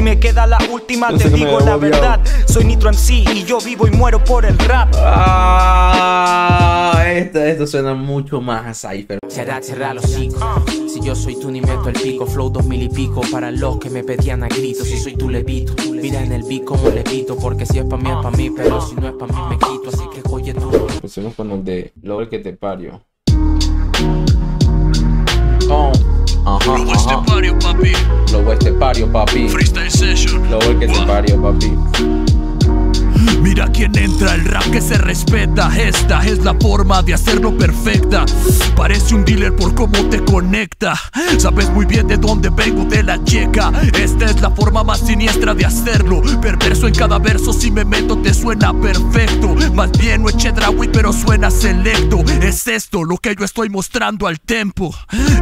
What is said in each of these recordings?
Si me queda la última, te digo la verdad. Soy Nitro MC y yo vivo y muero por el rap. Ah, esto, esto suena mucho más a Cypher. Será cerrar los chicos. Si yo soy tú ni meto el pico, flow dos mil y pico para los que me pedían a gritos. Si soy tu levito, mira en el beat como levito, porque si es pa' mí es pa' mí, pero si no es pa' mí me quito, así que oye tú. Empecemos con el de Lobo el que te parió. Oh, ajá, Lobo ajá. estepario, papi. Lobo estepario, papi. Freestyle session. El que te parió, papi. Mira quién entra, el rap que se respeta. Esta es la forma de hacerlo perfecta. Parece un dealer por cómo te conecta. Sabes muy bien de dónde vengo, de la checa. Esta es la forma más siniestra de hacerlo. Perverso en cada verso, si me meto te suena perfecto. Más bien no eché dragui, pero suena selecto. Es esto lo que yo estoy mostrando al tempo.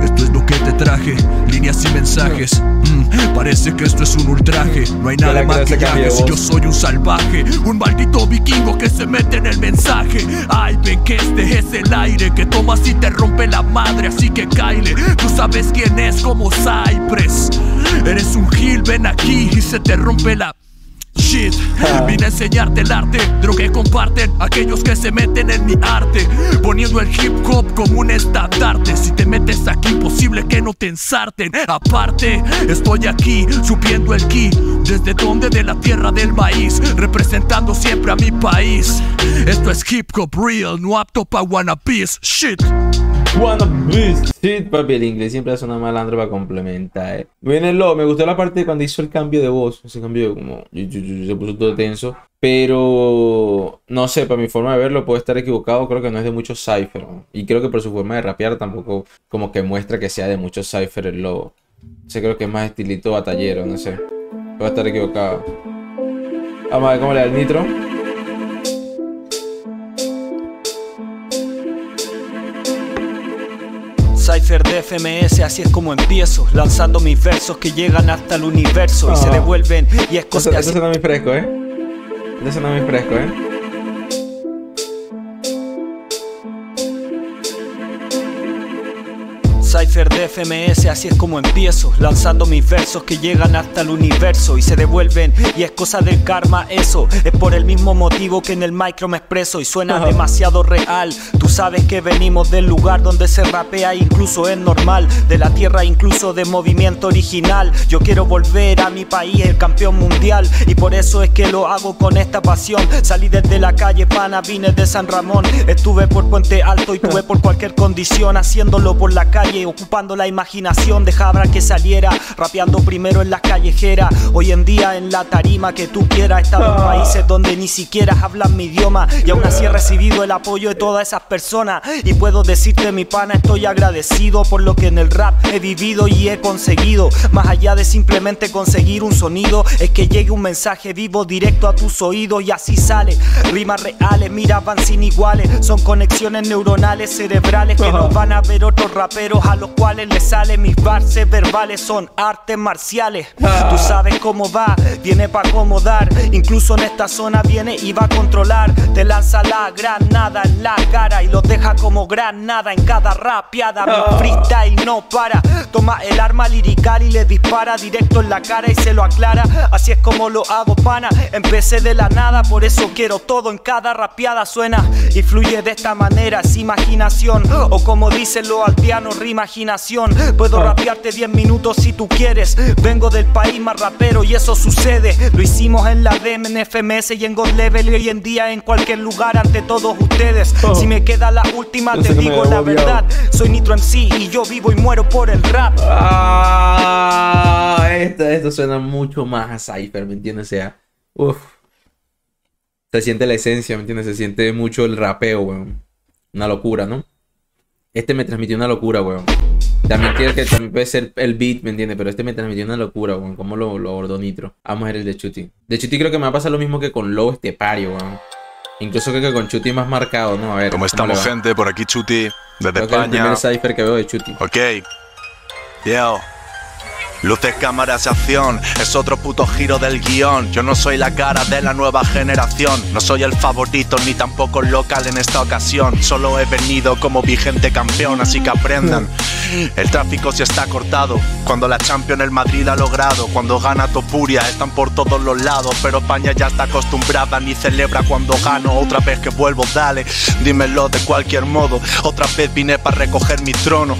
Esto es lo que te traje, líneas y mensajes. Mm, parece que esto es un ultraje. No hay nada la que yo soy un salvaje, un maldito vikingo que se mete en el mensaje. Ay, ven que este es el aire que tomas y te rompe la madre, así que Kyle, tú sabes quién es como Cypress. Eres un gil, ven aquí y se te rompe la. Shit, vine a enseñarte el arte de lo que comparten aquellos que se meten en mi arte, poniendo el hip hop como un estandarte. Si te metes aquí, imposible que no te ensarten. Aparte, estoy aquí subiendo el ki, desde donde de la tierra del maíz, representando siempre a mi país. Esto es hip hop real, no apto pa' wannabes. Shit. Wanna beast. Sí, papi, el inglés siempre hace una malandra para complementar. Eh. Viene lo, me gustó la parte cuando hizo el cambio de voz. Ese cambio como se puso todo tenso. Pero no sé, para mi forma de verlo puedo estar equivocado. Creo que no es de mucho cipher. Y creo que por su forma de rapear tampoco como que muestra que sea de mucho cipher el lobo. Sé creo que es más estilito batallero, no sé. Puedo estar equivocado. Vamos a ver cómo le da el nitro. Cypher de FMS, así es como empiezo. Lanzando mis versos que llegan hasta el universo y se Ah. devuelven. Y es Eso, cosa eso muy fresco, ¿eh? Eso fresco, ¿eh? De FMS, así es como empiezo. Lanzando mis versos que llegan hasta el universo y se devuelven. Y es cosa del karma, eso. Es por el mismo motivo que en el micro me expreso y suena demasiado real. Tú sabes que venimos del lugar donde se rapea, incluso es normal. De la tierra, incluso de movimiento original. Yo quiero volver a mi país, el campeón mundial. Y por eso es que lo hago con esta pasión. Salí desde la calle pana, vine de San Ramón. Estuve por Puente Alto y tuve por cualquier condición. Haciéndolo por la calle, ocupando la imaginación. Dejaba que saliera, rapeando primero en las callejeras. Hoy en día en la tarima que tú quieras. He estado en países donde ni siquiera hablan mi idioma. Y aún así he recibido el apoyo de todas esas personas. Y puedo decirte, mi pana, estoy agradecido por lo que en el rap he vivido y he conseguido. Más allá de simplemente conseguir un sonido, es que llegue un mensaje vivo directo a tus oídos y así sale. Rimas reales, mira, van sin iguales. Son conexiones neuronales cerebrales que nos van a ver otros raperos a los cuales les sale. Mis bases verbales son artes marciales. Tú sabes cómo va, viene para acomodar. Incluso en esta zona viene y va a controlar. Te lanza la granada en la cara y los deja como granada en cada rapeada. Mi freestyle no para. Toma el arma lirical y le dispara directo en la cara y se lo aclara. Así es como lo hago, pana. Empecé de la nada, por eso quiero todo en cada rapeada. Suena y fluye de esta manera, es imaginación. O como dicen los aldeanos, Puedo rapearte 10 minutos si tú quieres. Vengo del país más rapero y eso sucede. Lo hicimos en la DM, en FMS y en God Level. Y hoy en día en cualquier lugar ante todos ustedes. Si me queda la última, te digo la verdad. Soy Nitro MC y yo vivo y muero por el rap. Ah, esto, esto suena mucho más a Cypher, ¿me entiendes? O sea, uff. Se siente la esencia, ¿me entiendes? Se siente mucho el rapeo, weón. Una locura, ¿no? Este me transmitió una locura, weón. También quiero que también puede ser el beat, ¿me entiendes? Pero este me transmitió una locura, weón. Como lo, lo abordó Nitro. Vamos a ver el de Chuti. De Chuti creo que me va a pasar lo mismo que con Low Estepario, weón. Incluso creo que con Chuti más marcado, ¿no? A ver. ¿Cómo estamos, gente? Por aquí Chuti, desde Creo que es el primer España. cipher que veo de Chuti. Ok. Yo. Luces, cámaras y acción, es otro puto giro del guion. Yo no soy la cara de la nueva generación, no soy el favorito ni tampoco el local en esta ocasión. Solo he venido como vigente campeón, así que aprendan. El tráfico se está cortado. Cuando la Champions el Madrid ha logrado. Cuando gana Topuria están por todos los lados. Pero España ya está acostumbrada ni celebra cuando gano. Otra vez que vuelvo, dale. Dímelo de cualquier modo. Otra vez vine para recoger mi trono.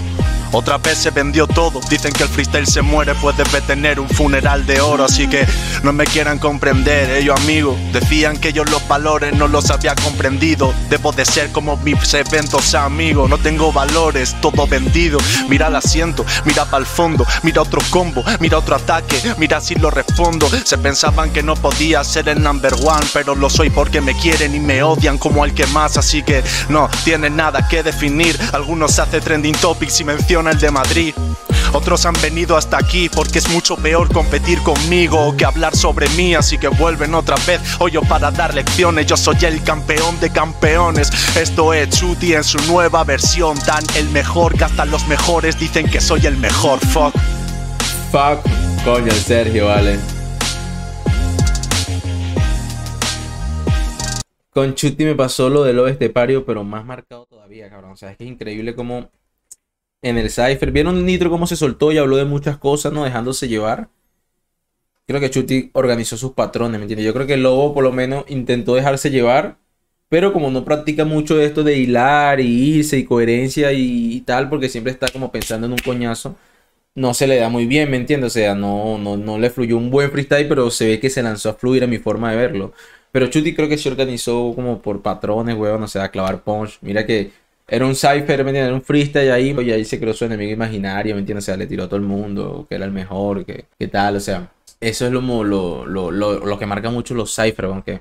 Otra vez se vendió todo. Dicen que el freestyle se muere, puedes tener un funeral de oro. Así que no me quieran comprender, ellos amigos. Decían que yo los valores no los había comprendido. Debo de ser como mis eventos amigos. No tengo valores, todo vendido. Mira el asiento, mira para el fondo. Mira otro combo, mira otro ataque. Mira si lo respondo. Se pensaban que no podía ser el number one, pero lo soy porque me quieren y me odian como el que más. Así que no tiene nada que definir. Algunos hace trending topics y mencionan el de Madrid. Otros han venido hasta aquí porque es mucho peor competir conmigo que hablar sobre mí, así que vuelven otra vez hoy yo para dar lecciones. Yo soy el campeón de campeones. Esto es Chuti en su nueva versión, dan el mejor que hasta los mejores dicen que soy el mejor. Fuck. Fuck, coño, Sergio, vale. Con Chuti me pasó lo del oeste pario, pero más marcado todavía, cabrón. O sea, que es increíble cómo en el Cypher. ¿Vieron Nitro cómo se soltó y habló de muchas cosas, no dejándose llevar? Creo que Chuti organizó sus patrones, ¿me entiendes? Yo creo que el Lobo por lo menos intentó dejarse llevar, pero como no practica mucho esto de hilar y irse y coherencia y, tal, porque siempre está como pensando en un coñazo, no se le da muy bien, ¿me entiendes? O sea, no, no, no le fluyó un buen freestyle, pero se ve que se lanzó a fluir a mi forma de verlo. Pero Chuti creo que se organizó como por patrones, weón, o sea, clavar punch. Mira que era un cypher, ¿me entiendes? Era un freestyle ahí, y ahí se creó su enemigo imaginario, ¿me entiendes? O sea, le tiró a todo el mundo, que era el mejor, que, tal, o sea, eso es lo, lo, lo, lo que marca mucho los cyphers, aunque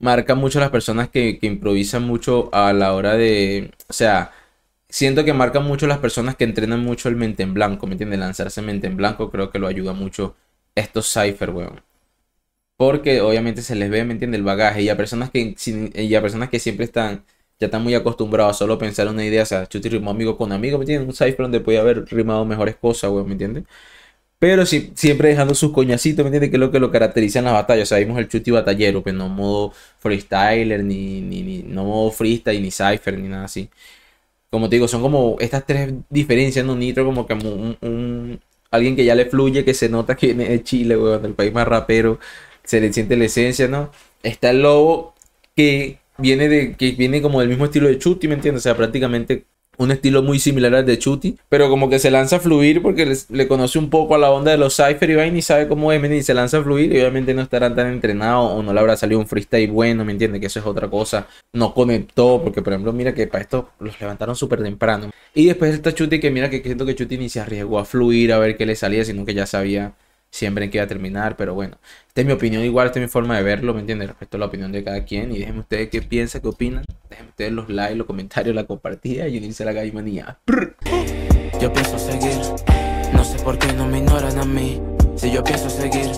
marca mucho las personas que, que, improvisan mucho a la hora de, o sea, siento que marca mucho las personas que entrenan mucho el mente en blanco, ¿me entiendes? Lanzarse mente en blanco creo que lo ayuda mucho estos cyphers, weón. Porque obviamente se les ve, ¿me entiendes? El bagaje y a personas que, y a personas que siempre están ya están muy acostumbrados a solo pensar una idea, o sea, Chuti rimó amigo con amigo, ¿me entiendes? Un cipher donde puede haber rimado mejores cosas, güey, ¿me entiendes? Pero sí, siempre dejando sus coñacitos, ¿me entiendes? Que es lo que lo caracteriza en las batallas. O sea, vimos el Chuti batallero, pero pues no modo freestyler, ni, ni, ni no modo freestyle, ni cipher, ni nada así. Como te digo, son como estas tres diferencias, ¿no? Nitro como que un, alguien que ya le fluye, que se nota que viene de Chile, güey, del país más rapero, se le siente la esencia, ¿no? Está el lobo que viene de que viene como del mismo estilo de Chuti, ¿me entiendes? O sea, prácticamente un estilo muy similar al de Chuti, pero como que se lanza a fluir porque le conoce un poco a la onda de los Cypher y Vain y sabe cómo es, ¿me Y se lanza a fluir y obviamente no estarán tan entrenados o no le habrá salido un freestyle bueno, ¿me entiendes? Que eso es otra cosa. No conectó, porque por ejemplo, mira que para esto los levantaron súper temprano. Y después está Chuti que mira que siento que Chuti ni se arriesgó a fluir a ver qué le salía, sino que ya sabía siempre en qué iba a terminar, pero bueno, esta es mi opinión igual, esta es mi forma de verlo, ¿me entiendes? Respecto a la opinión de cada quien y déjenme ustedes qué piensan, qué opinan, déjenme ustedes los likes, los comentarios, la compartida y unirse a la gallimanía. Yo pienso seguir, no sé por qué no me ignoran a mí, si yo pienso seguir